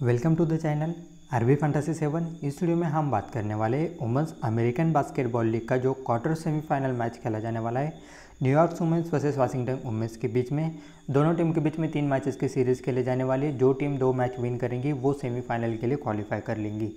Welcome to the channel अरबी fantasy seven इस video में हम बात करने वाले वुमेंस अमेरिकन बास्केटबॉल लीग का जो क्वार्टर सेमीफाइनल मैच खेला जाने वाला है New York women's versus Washington women's के बीच में। दोनों टीम के बीच में तीन मैचेस की सीरीज़ खेले जाने वाली है। जो टीम दो मैच विन करेंगी, वो सेमीफाइनल के लिए क्वालिफाई कर लेंगी।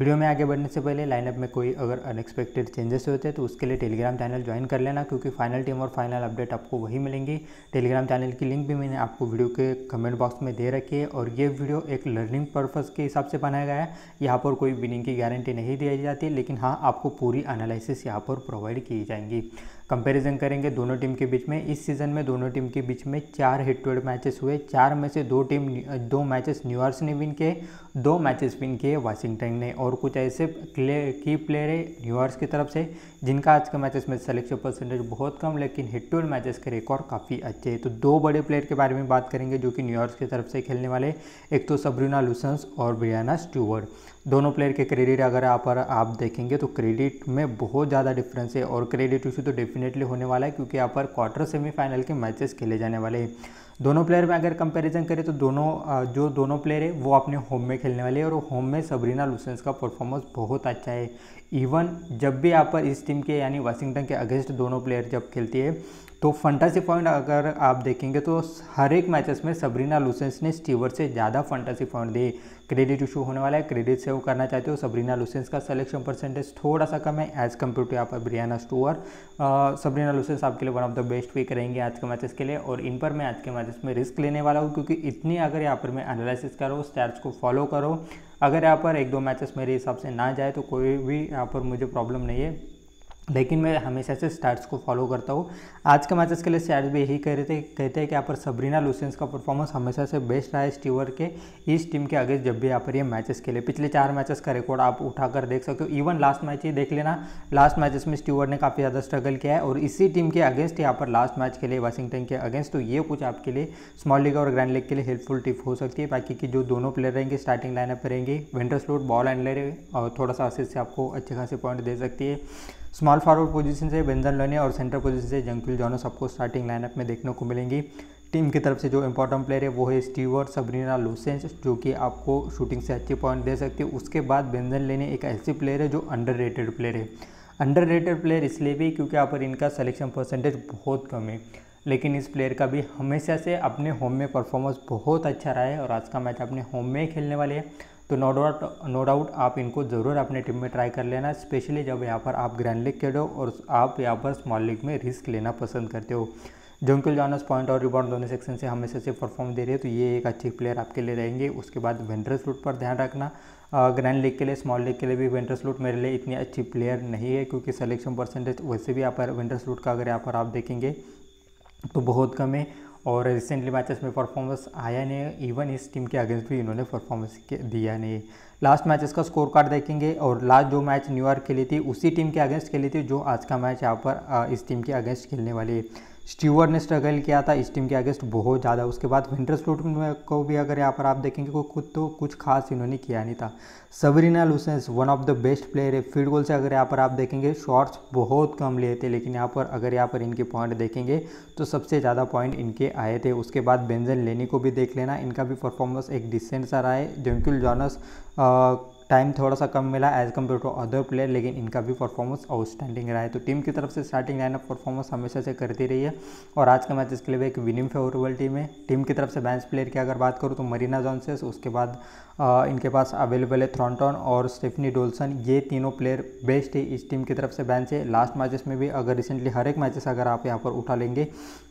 वीडियो में आगे बढ़ने से पहले लाइनअप में कोई अगर अनएक्सपेक्टेड चेंजेस होते हैं तो उसके लिए टेलीग्राम चैनल ज्वाइन कर लेना, क्योंकि फाइनल टीम और फाइनल अपडेट आपको वही मिलेंगी। टेलीग्राम चैनल की लिंक भी मैंने आपको वीडियो के कमेंट बॉक्स में दे रखी है, और ये वीडियो एक लर्निंग पर्पज़ के हिसाब से बनाया गया है। यहाँ पर कोई विनिंग की गारंटी नहीं दी जाती, लेकिन हाँ आपको पूरी एनालिसिस यहाँ पर प्रोवाइड की जाएँगी। कंपैरिजन करेंगे दोनों टीम के बीच में, इस सीज़न में दोनों टीम के बीच में चार हिट टू हेड मैचेस हुए। चार में से दो टीम दो मैचेस न्यूयॉर्क ने विन किए, दो मैचेस विन किए वाशिंगटन ने। और कुछ ऐसे की प्लेयर है न्यूयॉर्क की तरफ़ से, जिनका आज के मैचेस में सिलेक्शन परसेंटेज बहुत कम, लेकिन हिट टू हेड मैचेस के रिकॉर्ड काफ़ी अच्छे हैं। तो दो बड़े प्लेयर के बारे में बात करेंगे जो कि न्यूयॉर्क की तरफ़ से खेलने वाले एक तो सबरीना लूसेंस और ब्रियाना स्टूवर्ड दोनों प्लेयर के क्रेडिट अगर आप आप देखेंगे तो क्रेडिट में बहुत ज़्यादा डिफरेंस है और क्रेडिट इशू तो डेफिनेटली होने वाला है क्योंकि यहाँ पर क्वार्टर सेमीफाइनल के मैचेस खेले जाने वाले हैं। दोनों प्लेयर में अगर कंपैरिजन करें तो दोनों जो दोनों प्लेयर है, वो अपने होम में खेलने वाले हैं और होम में सबरीना लुसेंस का परफॉर्मेंस बहुत अच्छा है। इवन जब भी यहाँ पर इस टीम के, यानी वाशिंगटन के अगेंस्ट दोनों प्लेयर जब खेलती है तो फंटासी पॉइंट अगर आप देखेंगे तो हर एक मैचेस में सबरीना लुसेंस ने स्टीवर से ज़्यादा फंटासी पॉइंट दिए। क्रेडिट इशू होने वाला है, क्रेडिट सेव करना चाहते हो, सबरीना लुसेंस का सिलेक्शन परसेंटेज थोड़ा सा कम है एज कंपेयर टू यहाँ पर ब्रियाना स्टूअर सबरीना लुसेंस आपके लिए one of the best pick रहेंगे आज के मैचेस के लिए, और इन पर मैं आज के मैचेस में रिस्क लेने वाला हूँ, क्योंकि इतनी अगर यहाँ पर मैं एनालिसिस करो स्टैट्स को फॉलो करो, अगर यहाँ पर एक दो मैचेस मेरे हिसाब से ना जाए तो कोई भी यहाँ पर मुझे प्रॉब्लम नहीं है। लेकिन मैं हमेशा से स्टार्ट्स को फॉलो करता हूँ। आज के मैचेस के लिए स्टार्ट्स भी यही कह रहे थे, कहते हैं कि यहाँ पर सबरीना लुसेंस का परफॉर्मेंस हमेशा से बेस्ट रहा है। स्टीवर के इस टीम के अगेंस्ट जब भी यहाँ पर ये मैचेस खेले पिछले चार मैचेस का रिकॉर्ड आप उठाकर देख सकते हो। इवन लास्ट मैच ही देख लेना। लास्ट मैचेस में स्टीवर ने काफ़ी ज़्यादा स्ट्रगल किया है और इसी टीम के अगेंस्ट यहाँ पर लास्ट मैच लिए वाशिंगटन के अगेंस्ट तो ये कुछ आपके लिए स्मॉल लीग और ग्रैंड लीग के लिए हेल्पफुल टिप हो सकती है। बाकी की जो दोनों प्लेयर रहेंगे स्टार्टिंग लाइनअप रहेंगे विंटर स्लोट बॉल हैंडलर और थोड़ा सा असिस्ट से आपको अच्छे खासे पॉइंट दे सकती है। स्मॉल फॉरवर्ड पोजीशन से बेंजन लोने और सेंटर पोजीशन से जंकिल जॉनस आपको स्टार्टिंग लाइनअप में देखने को मिलेंगी। टीम की तरफ़ से जो इंपॉर्टेंट प्लेयर है, वो है स्टीवर सबरीना लूसेंस, जो कि आपको शूटिंग से अच्छे पॉइंट दे सकती है। उसके बाद बेंजन लेने एक ऐसी प्लेयर है जो अंडर प्लेयर है। अंडर प्लेयर इसलिए भी क्योंकि यहाँ पर इनका सिलेक्शन परसेंटेज बहुत कम है। लेकिन इस प्लेयर का भी हमेशा से अपने होम में परफॉर्मेंस बहुत अच्छा रहा है और आज का मैच अपने होम में ही खेलने वाले हैं। तो नो डाउट नो डाउट आप इनको ज़रूर अपने टीम में ट्राई कर लेना स्पेशली जब यहाँ पर आप ग्रैंड लीग खेलो और आप यहाँ पर स्मॉल लीग में रिस्क लेना पसंद करते हो। जोंकिल जॉनस पॉइंट और रिबाउंड दोनों सेक्शन से हमेशा से परफॉर्म दे रहे है तो ये एक अच्छी प्लेयर आपके लिए रहेंगे। उसके बाद वेंट्रस रूट पर ध्यान रखना। ग्रैंड लीग के लिए स्मॉल लीग के लिए भी वेंट्रस रूट मेरे लिए इतनी अच्छी प्लेयर नहीं है, क्योंकि सिलेक्शन परसेंटेज वैसे भी यहाँ पर वेंट्रस रूट का अगर यहाँ पर आप देखेंगे तो बहुत कम है। और रिसेंटली मैचेस में परफॉर्मेंस आया नहीं इवन इस टीम के अगेंस्ट भी इन्होंने परफॉर्मेंस दिया नहीं। लास्ट मैचेस का स्कोर कार्ड देखेंगे और लास्ट जो मैच न्यूयॉर्क खेली थी, उसी टीम के अगेंस्ट खेली थी, जो आज का मैच यहाँ पर इस टीम के अगेंस्ट खेलने वाली है। स्टीवर ने स्ट्रगल किया था, इस टीम के अगेंस्ट बहुत ज़्यादा। उसके बाद विंटर स्पोर्ट को भी अगर यहाँ पर आप देखेंगे, को खुद तो कुछ खास इन्होंने किया नहीं था। Sabrina loosens one of the best player है। फ़ील्ड गोल से अगर यहाँ पर आप देखेंगे शॉट्स बहुत कम लिए थे, लेकिन यहाँ पर अगर यहाँ पर इनके पॉइंट देखेंगे तो सबसे ज़्यादा पॉइंट इनके आए थे। उसके बाद बेंजन लेनी को भी देख लेना। इनका भी परफॉर्मेंस एक डिसेंट सा रहा है। जंकुल जॉनस टाइम थोड़ा सा कम मिला as compare to other player लेकिन इनका भी परफॉर्मेंस आउटस्टैंडिंग रहा है। तो टीम की तरफ़ से स्टार्टिंग लाइनअप परफॉर्मेंस हमेशा से करती रही है। और आज का मैच इसके लिए एक विनिंग फेवरेबल टीम है। टीम की तरफ़ से बेंच प्लेयर की अगर बात करूँ तो मरीना जॉन्सेस उसके बाद आ, इनके पास अवेलेबल है थ्रॉन्टॉन और स्टेफनी डोल्सन ये तीनों प्लेयर बेस्ट है इस टीम की तरफ़ से बेंच है। लास्ट मैचेस में भी अगर रिसेंटली हर एक मैचेस अगर आप यहाँ पर उठा लेंगे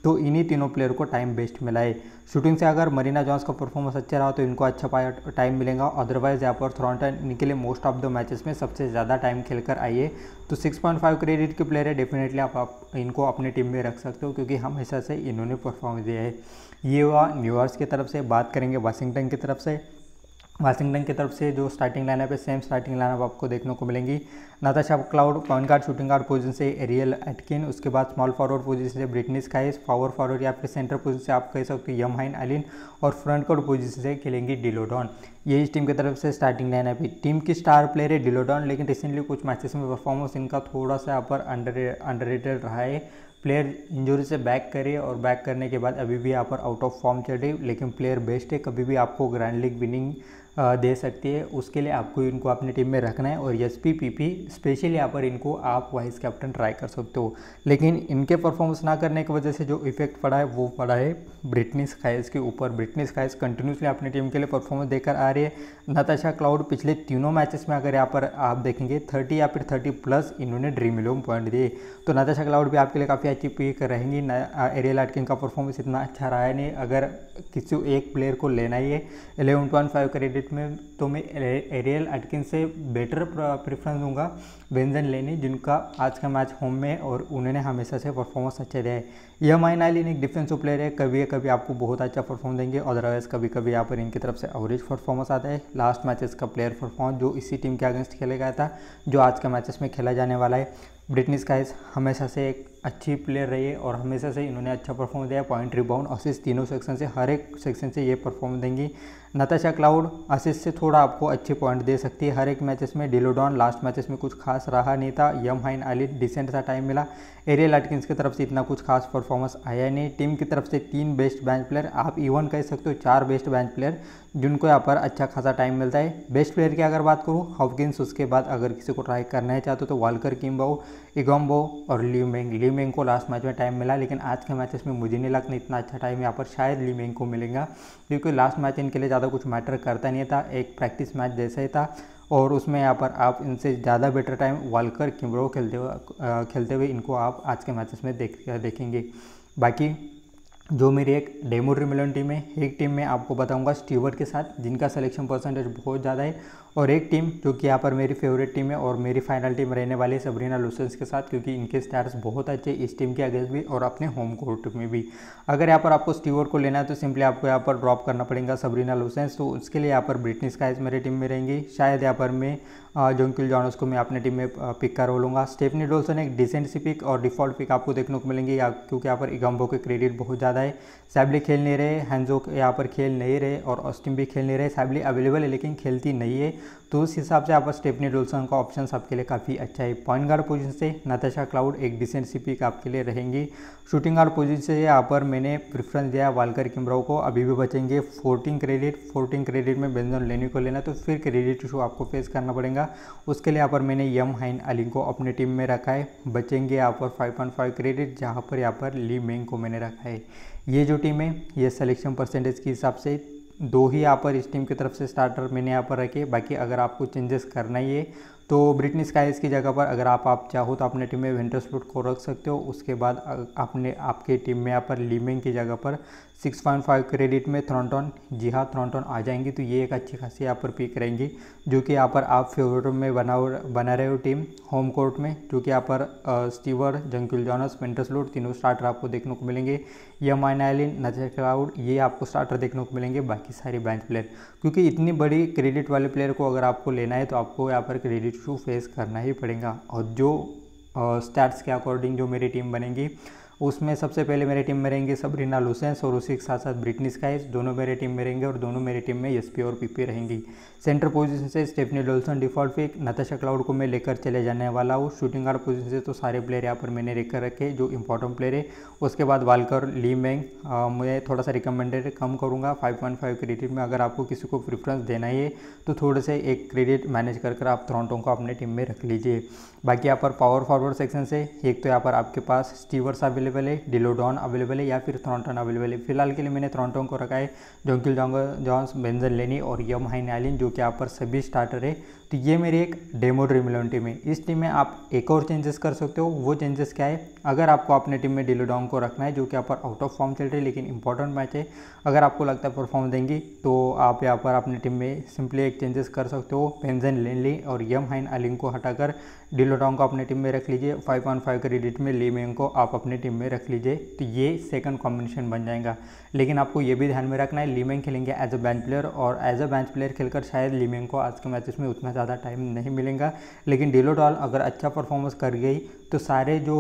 तो इन्हीं तीनों प्लेयर को टाइम बेस्ट मिला है। शूटिंग से अगर मरीना जॉन्स का परफॉर्मेंस अच्छा रहा तो इनको अच्छा टाइम मिलेगा। अदरवाइज़ यहाँ पर थ्रॉन्टन इनके लिए मोस्ट ऑफ़ द मैचेस में सबसे ज़्यादा टाइम खेल खेलकर आइए। तो 6.5 क्रेडिट के प्लेयर है डेफिनेटली आप, आप इनको अपने टीम में रख सकते हो क्योंकि हमेशा से इन्होंने परफॉर्म दिया है। ये हुआ न्यूयॉर्क की तरफ़ से बात करेंगे वाशिंगटन की तरफ़ से। वाशिंगटन की तरफ़ से जो स्टार्टिंग लाइनअप है सेम स्टार्टिंग लाइनअप आपको देखने को मिलेंगी। Natasha Cloud point guard shooting guard position से एरियल एटकिन उसके बाद स्मॉल फॉरवर्ड पोजीशन से ब्रिटनी स्काइस पावर फॉरवर्ड या फिर सेंटर पोजीशन से आप कह सकते हो यम हाइन अलिन और फ्रंट कोर्ट पोजीशन से खेलेंगी डिलोडॉन। ये इस टीम की तरफ़ से स्टार्टिंग लाइनअप है। टीम की स्टार प्लेयर है डिलोडॉन, लेकिन रिसेंटली कुछ मैचेस में परफॉर्मेंस इनका थोड़ा सा यहाँ पर अंडर अंडर रहा है। प्लेयर इंजरी से बैक करे और बैक करने के बाद अभी भी यहाँ पर आउट ऑफ़ फॉर्म रही लेकिन प्लेयर बेस्ट है। कभी भी आपको ग्रैंड लीग विनिंग दे सकती है। उसके लिए आपको इनको अपनी टीम में रखना है और एस पी स्पेशली यहाँ पर इनको आप वाइस कैप्टन ट्राई कर सकते हो। लेकिन इनके परफॉर्मेंस ना करने की वजह से जो इफ़ेक्ट पड़ा है, वो पड़ा है ब्रिटनी स्काइस के ऊपर। ब्रिटनी स्काइस कंटिन्यूसली अपनी टीम के लिए परफॉर्मेंस देकर आ रही है। नताशा क्लाउड पिछले तीनों मैचेस में अगर यहाँ पर आप देखेंगे थर्टी या फिर थर्टी प्लस इन्होंने ड्रीम इलेवन पॉइंट दिए। तो नताशा क्लाउड भी आपके लिए काफ़ी अच्छी पिक रहेंगी। एरियल एटकिन का परफॉर्मेंस इतना अच्छा रहा है नहीं। अगर किसी एक प्लेयर को लेना ही है एलेवन पॉइंट फाइव क्रेडिट में तो मैं एरियल एटकिन से बेटर प्रेफरेंस दूँगा व्यंजन लेनी जिनका आज का मैच होम में और उन्होंने हमेशा से परफॉर्मेंस अच्छे रहे। यह माइन आलिन एक डिफेंसिव प्लेयर है, कभी कभी आपको बहुत अच्छा परफॉर्म देंगे अदरवाइज़ कभी कभी यहाँ पर इनकी तरफ़ से एवरेज परफॉर्मेंस आता है। लास्ट मैचेस का प्लेयर परफॉर्मेंस जो इसी टीम के अगेंस्ट खेला गया था, जो आज के मैचेस में खेला जाने वाला है। ब्रिटनी स्काइस हमेशा से एक अच्छी प्लेयर रही है और हमेशा से इन्होंने अच्छा परफॉर्म दिया पॉइंट रिबाउंड असिस्ट तीनों सेक्शन से, हर एक सेक्शन से ये परफॉर्म देंगी। नताशा क्लाउड असिस्ट से थोड़ा आपको अच्छे पॉइंट दे सकती है। हर एक मैचेस में डिलोडॉन लास्ट मैचेस में कुछ खास रहा नहीं था। यम हाइन अली डिसेंट सा टाइम मिला। एरियल एटकिंस की तरफ़ से इतना कुछ खास परफॉर्मेंस आया नहीं। टीम की तरफ़ से तीन बेस्ट बेंच प्लेयर आप इवन कह सकते हो चार बेस्ट बेंच प्लेयर जिनको यहाँ पर अच्छा खासा टाइम मिलता है। बेस्ट प्लेयर की अगर बात करूँ हॉपकिंस उसके बाद अगर किसी को ट्राई करना है चाहते हो तो वालकर किम्बाओ इगोम्बो और लीमेंग। लीमेंग को लास्ट मैच में टाइम मिला, लेकिन आज के मैचेस में मुझे नहीं लगता इतना अच्छा टाइम यहाँ पर शायद लीमेंग को मिलेगा, क्योंकि लास्ट मैच इनके लिए ज़्यादा कुछ मैटर करता नहीं था, एक प्रैक्टिस मैच जैसा ही था, और उसमें यहाँ पर आप इनसे ज़्यादा बेटर टाइम वालकर किमरो खेलते हुए खेलते हुए इनको आप आज के मैचेस में देख, देखेंगे। बाकी जो मेरी एक डेमो ड्रीमिलन टीम है, एक टीम में आपको बताऊँगा स्टीवर्ट के साथ, जिनका सिलेक्शन परसेंटेज बहुत ज़्यादा है, और एक टीम जो कि यहाँ पर मेरी फेवरेट टीम है और मेरी फाइनल टीम रहने वाली है सबरीना लुसेंस के साथ, क्योंकि इनके स्टार्स बहुत अच्छे इस टीम के अगेंस्ट भी और अपने होम कोर्ट में भी। अगर यहाँ पर आपको स्टीवर्ट को लेना है तो सिंपली आपको यहाँ पर ड्रॉप करना पड़ेगा सबरीना लूसेंस तो उसके लिए यहाँ पर ब्रिटनी स्काइज मेरी टीम में रहेंगी। शायद यहाँ पर मैं जोंकिल जॉनस को मैं अपने टीम में पिक कर लूँगा। स्टेफनी डोल्सन एक डिसेंट सी पिक और डिफ़ॉल्ट पिक आपको देखने को मिलेंगे क्योंकि यहाँ पर इगम्बो के क्रेडिट बहुत ज़्यादा है सैबली खेल नहीं रहे हैंजो यहाँ पर खेल नहीं रहे और ऑस्टिम भी खेल नहीं रहे। सैबली अवेलेबल है लेकिन खेलती नहीं है। तो उस हिसाब से यहाँ पर स्टेफनी डोल्सन का ऑप्शन आपके लिए काफ़ी अच्छा है। पॉइंट गार्ड पोजीशन से नताशा क्लाउड एक डिसेंट सी पिक आपके लिए रहेंगी। शूटिंग गार्ड पोजीशन से यहाँ पर मैंने प्रेफरेंस दिया वालकर किमराव को। अभी भी बचेंगे। फोर्टीन क्रेडिट फोर्टीन क्रेडिट में बेंजन लेने को लेना तो फिर क्रेडिट इशू आपको फेस करना पड़ेगा। उसके लिए यहाँ पर मैंने यम हाइन अली को अपनी टीम में रखा है। बचेंगे यहाँ पर फाइव पॉइंट फाइव क्रेडिट जहाँ पर यहाँ पर ली मेंग को मैंने रखा है। ये जो टीम है, ये सिलेक्शन परसेंटेज के हिसाब से दो ही यहाँ पर इस टीम की तरफ़ से स्टार्टर मैंने यहाँ पर रखे। बाकी अगर आपको चेंजेस करना ही है तो ब्रिटनी स्काइज की जगह पर अगर आप आप चाहो तो अपने टीम में वेंटर स्लूट को रख सकते हो। उसके बाद अपने, आपके टीम में यहाँ पर लीमिंग की जगह पर 6.5 क्रेडिट में थ्रॉन्टॉन जी हाँ थ्रॉन्टॉन आ जाएँगी। तो ये एक अच्छी खासी यहाँ पर पिक रहेंगी, जो कि यहाँ पर, आप फेवरेट में बना बना रहे हो टीम होम कोर्ट में, जो कि यहाँ पर स्टीवर जंकुल जॉनस स्लूट तीनों स्टार्टर आपको देखने को मिलेंगे। या माइनालिन नज़र क्लाउड ये आपको स्टार्टर देखने को मिलेंगे, बाकी सारे बेंच प्लेयर क्योंकि इतनी बड़ी क्रेडिट वाले प्लेयर को अगर आपको लेना है तो आपको यहाँ पर क्रेडिट इशू फेस करना ही पड़ेगा और जो स्टैट्स के अकॉर्डिंग जो मेरी टीम बनेगी उसमें सबसे पहले मेरी टीम में रहेंगे सबरीना लुसेंस और उसी के साथ साथ ब्रिटनी स्काइज। दोनों मेरे टीम में रहेंगे और दोनों मेरी टीम में एस और पीपी रहेंगी। सेंटर पोजीशन से Stephanie Dolson default pick Natasha Cloud को मैं लेकर चले जाने वाला हूँ। शूटिंग गार्ड पोजीशन से तो सारे प्लेयर यहाँ पर मैंने लेकर रखे, जो इंपॉर्टेंट प्लेयर है। उसके बाद वालकर, ली मैंग मैं थोड़ा सा रिकमेंडेड कम करूँगा। 5.5 क्रेडिट में अगर आपको किसी को प्रेफरेंस देना ही है तो थोड़े से एक क्रेडिट मैनेज कर कर आप थ्रॉन्टो को अपने टीम में रख लीजिए। बाकी यहाँ पर पावर फॉरवर्ड सेक्शन से, एक तो यहाँ पर आपके पास स्टीवर्स अवेलेबल है डिलोडॉन अवेलेबल है या फिर थ्रॉन्टन अवेलेबल है। फ़िलहाल के लिए मैंने थ्रॉन्टोन को रखा है जोंकिल जॉन्स बेंजन लेनी और यम हाइन एलिन जो कि यहाँ पर सभी स्टार्टर है। तो ये मेरी एक डेमो ड्रीम इलेवन टीम है। इस टीम में आप एक और चेंजेस कर सकते हो, वो चेंजेस क्या है? अगर आपको अपने टीम में डिलोडोंग को रखना है, जो कि यहाँ पर आउट ऑफ़ फॉर्म चल रही है, लेकिन इंपॉर्टेंट मैच है, अगर आपको लगता है परफॉर्म देंगी तो आप यहाँ पर अपनी टीम में सिंपली एक चेंजेस कर सकते हो पेंजन लेनली और यम हाइन अलिंग को हटाकर। डिलोडोंग को अपने टीम में रख लीजिए, फाइव पॉइंट फाइव क्रेडिट में ली मेंग को आप अपनी टीम में रख लीजिए तो ये सेकंड कॉम्बिनेशन बन जाएगा। लेकिन आपको ये भी ध्यान में रखना है, लीमेंग खेलेंगे एज अ बेंच प्लेयर और एज अ बेंच प्लेयर खेलकर शायद लीमेंग को आज के मैचेस में उतना ज़्यादा टाइम नहीं मिलेगा। लेकिन डिलोडॉल अगर अच्छा परफॉर्मेंस कर गई तो सारे जो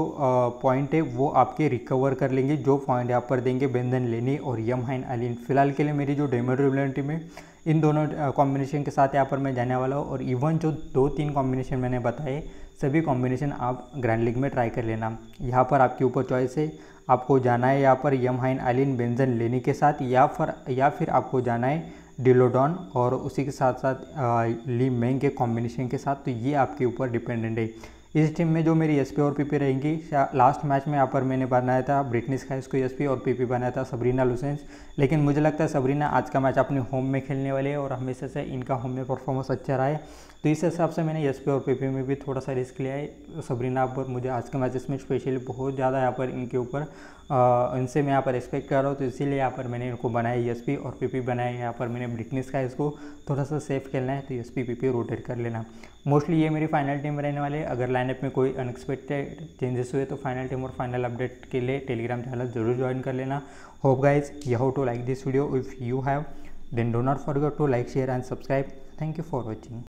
पॉइंट है, वो आपके रिकवर कर लेंगे। जो पॉइंट यहाँ पर देंगे बेंदन लेनी और यम हाइन अलीन। फ़िलहाल के लिए मेरी जो डेमर टीम है इन दोनों कॉम्बिनेशन के साथ यहाँ पर मैं जाने वाला हूँ और इवन जो दो तीन कॉम्बिनेशन मैंने बताए, सभी कॉम्बिनेशन आप ग्रैंड लीग में ट्राई कर लेना। यहाँ पर आपके ऊपर चॉइस है, आपको जाना है यहाँ पर यम हाइन अलिन बेंजन लेने के साथ या फिर या फिर आपको जाना है डिलोडॉन और उसी के साथ साथ ली मैंग के कॉम्बिनेशन के साथ। तो ये आपके ऊपर डिपेंडेंट है। इस टीम में जो मेरी एसपी और पीपी रहेंगी लास्ट मैच में यहाँ पर मैंने बनाया था ब्रिटनिस का इसको एसपी और पी बनाया था सबरीना लुसेंस लेकिन मुझे लगता है सबरीना आज का मैच अपने होम में खेलने वाले है और हमेशा से इनका होम में परफॉर्मेंस अच्छा रहा है। तो इस हिसाब से मैंने एसपी और पीपी में भी थोड़ा सा रिस्क लिया है। सबरीना पर मुझे आज के मैच इसमें स्पेशली बहुत ज़्यादा यहाँ पर इनके ऊपर इनसे मैं यहाँ पर एक्सपेक्ट कर रहा हूँ तो इसीलिए यहाँ पर मैंने इनको बनाया एस और पी बनाया। यहाँ पर मैंने ब्रिटनेस का इसको थोड़ा सा सेफ़ खेलना है तो एस पी रोटेट कर लेना। मोस्टली ये मेरी फाइनल टीम रहने वाले अगर लाइनअप में कोई अनएक्सपेक्टेड चेंजेस हुए तो फाइनल टीम और फाइनल अपडेट के लिए टेलीग्राम चैनल ज़रूर ज्वाइन कर लेना। Hope guys you how to like this video if you have then do not forget to like share and subscribe thank you for watching